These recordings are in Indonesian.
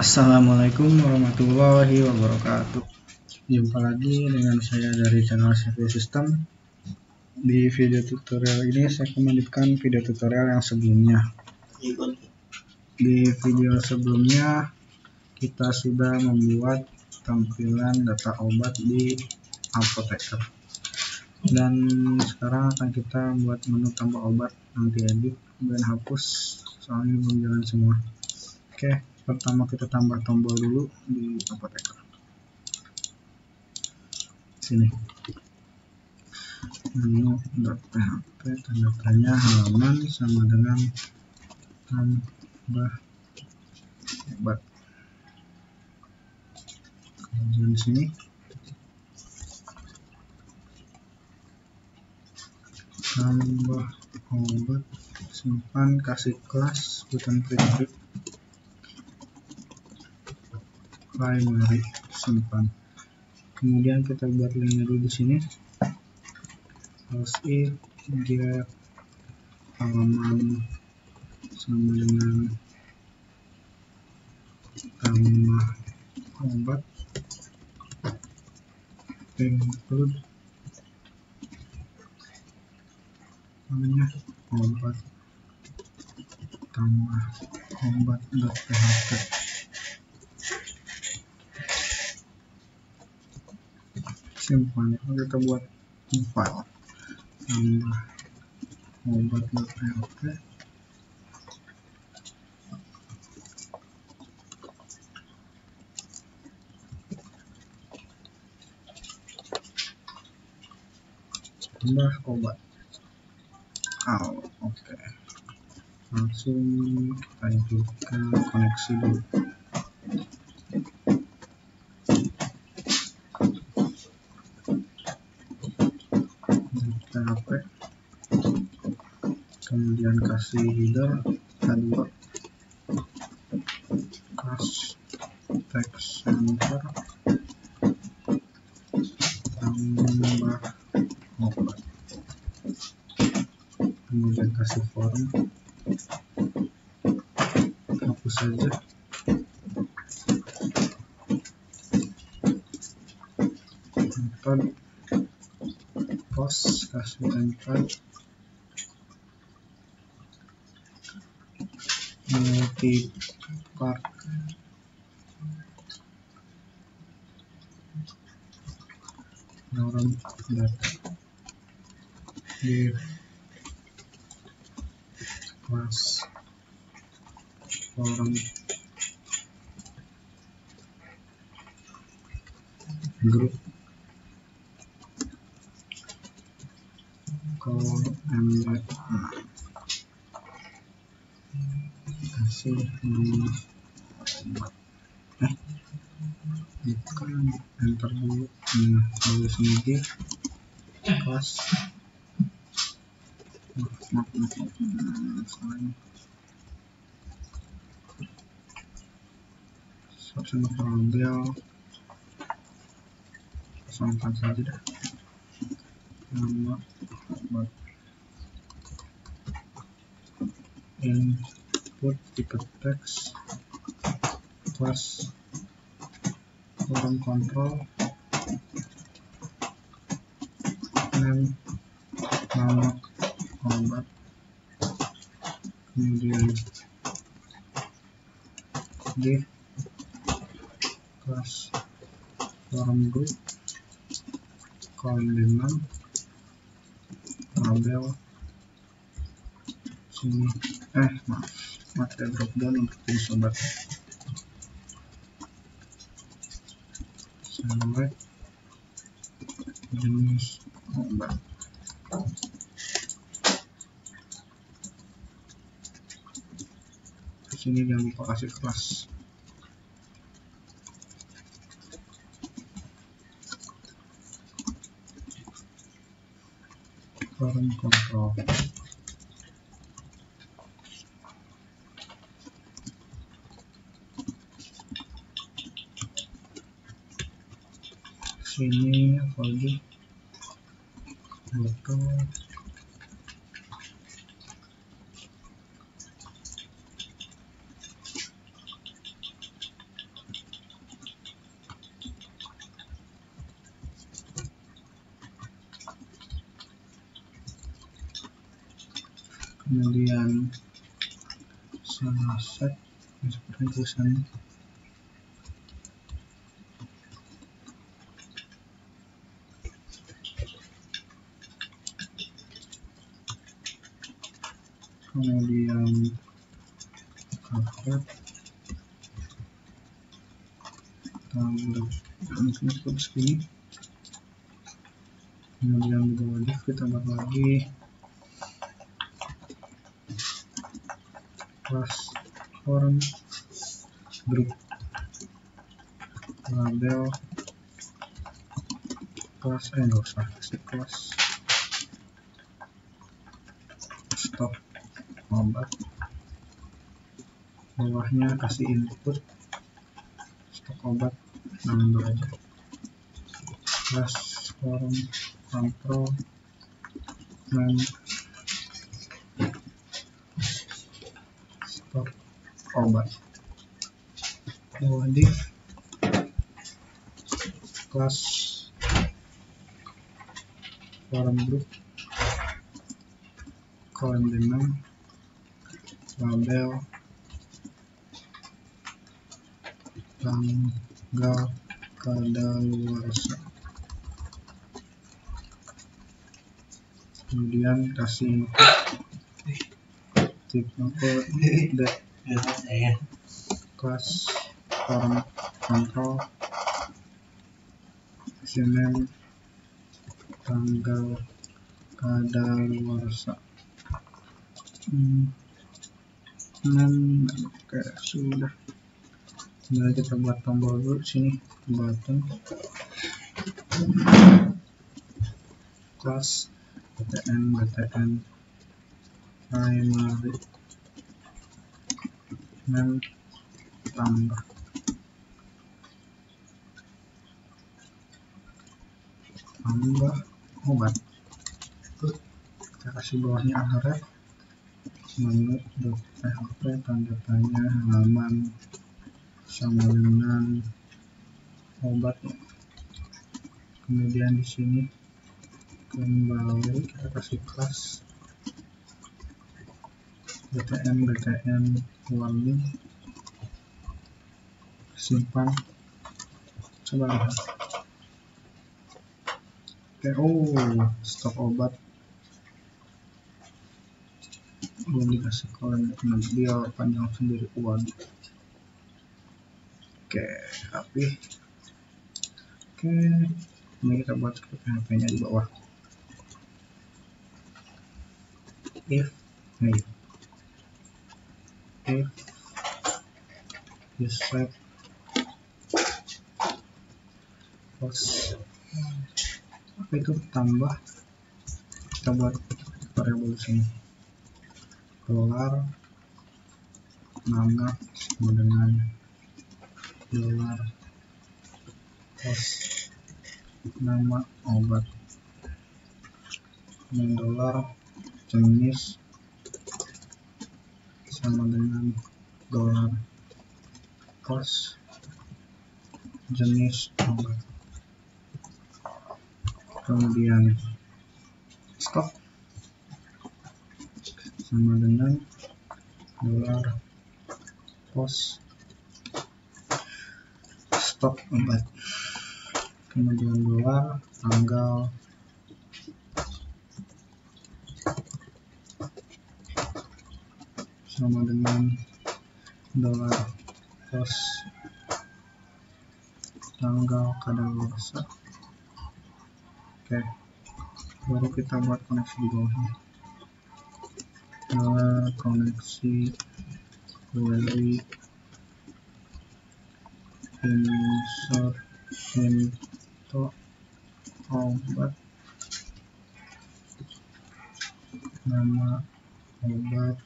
Assalamualaikum warahmatullahi wabarakatuh. Jumpa lagi dengan saya dari channel CV System. Di video tutorial ini saya kembalikan video tutorial yang sebelumnya. Di video sebelumnya kita sudah membuat tampilan data obat di apoteker. Dan sekarang akan kita buat menu tambah obat nanti edit dan hapus soalnya belum jalan semua. Oke pertama kita tambah tombol dulu di apoteker sini. Menu .php tanda tanya halaman sama dengan tambah obat kemudian sini. Tambah obat simpan kasih kelas button print primary simpan. Kemudian kita buat linear di sini. If get halaman sama dengan tambah obat. Include namanya obat tambah obat.php simpan kita buat file tambah obat.php tambah obat. Oh, oke. Okay. langsung kita koneksi dulu kasih header header class text center tambah obat kemudian kasih form. Hapus saja. Post kasih template multi part norm data give class forum group kasih nama eh bukan enter dulu. Nah baru sini kelas maaf maaf maaf salah subsen probel saja dah. Nama buat ini input tipe teks plus forum control name nama obat kemudian div class forum group koordinat label sini. Eh maaf maka dropdown untuk jenis obat select jenis obat sini jangan lupa kasih kelas. Current control ini apa lagi? Foto kemudian set seperti tulisannya kemudian cover tambah mungkin cukup segini. Kemudian body kita tambah lagi. Class form group. Label class eh kasih class stop obat bawahnya kasih input. Stok obat nambah aja. Class form control dan stok obat. Bawah div class form group column label tanggal kadaluarsa. Kemudian kasih tip de kelas form control. Kasih name tanggal kadaluarsa. Hmm. Name oke sudah. Kemudian kita buat tombol dulu sini button. Class btn btn primary dan tambah. Tambah obat. Kita kasih bawahnya array menurut php tanda tanya halaman sama dengan obat kemudian di sini kembali kita kasih kelas btn btn warning simpan. Coba lihat. Oke oh stok obat belum dikasih nanti dia panjang sendiri waduh. Oke tapi oke ini kita buat PHP nya di bawah. If nih if you set plus apa itu tambah? Kita buat variabel sini keluar nama sama dengan dolar plus nama obat dan dolar jenis sama dengan dolar plus jenis obat. Kemudian stok sama dengan dolar pos stok obat kemudian dolar tanggal sama dengan dolar pos tanggal kadaluarsa oke baru kita buat koneksi di bawahnya dolar koneksi query insert into obat nama obat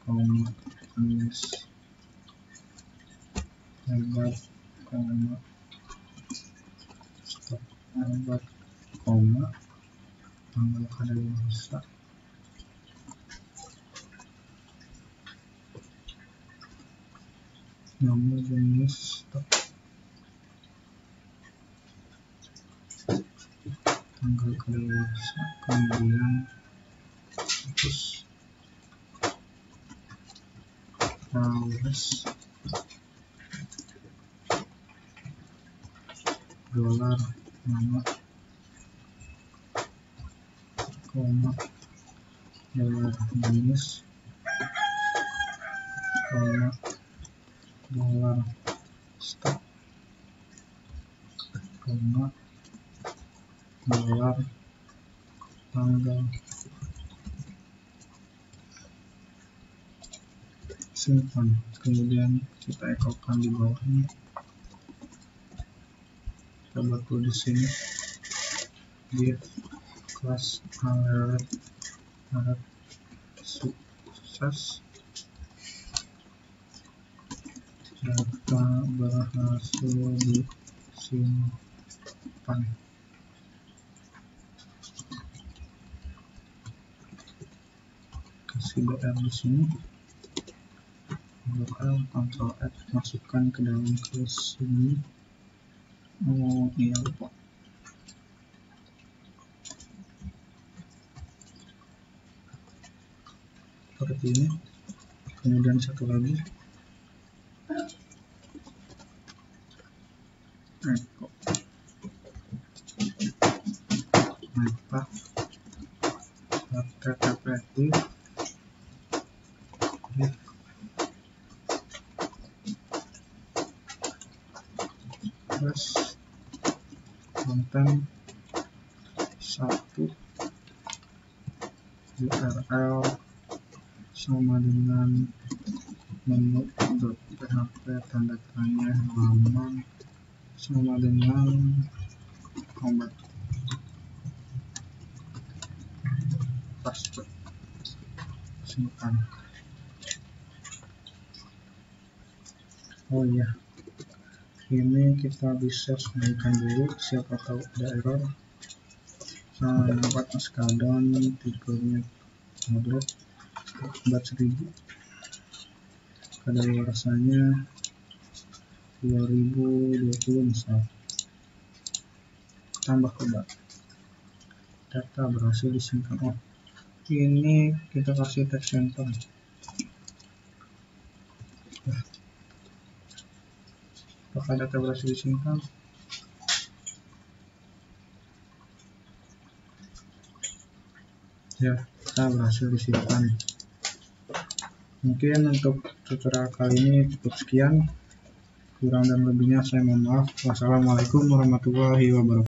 koma jenis obat koma. Stok obat koma. Tanggal kadaluarsa nama jenis stok tanggal kadaluarsa kemudian terus Flawless dolar nama koma dolar minus koma dolar stock koma dolar tanggal simpan. Kemudian kita ekokan di bawahnya. Kita batu di sini. Give class alert alert sukses. Data berhasil disimpan kasih BR di sini lokal Ctrl F masukkan ke dalam kelas ini. Oh iya lupa. Seperti ini. Kemudian satu lagi. Echo mapa 1 url sama dengan menu .php tanda tanya halaman sama dengan combat password. Simpan. Oh iya. Ini kita bisa sembunyikan dulu. Siapa tahu ada error saya dapat skadon tipenya moderate 4000 rasanya 2020 misal. Tambah obat data berhasil disimpan oh ini kita kasih text center apakah data berhasil disimpan ya kita berhasil disimpan mungkin untuk tutorial kali ini cukup sekian. Kurang dan lebihnya saya mohon maaf. Wassalamualaikum warahmatullahi wabarakatuh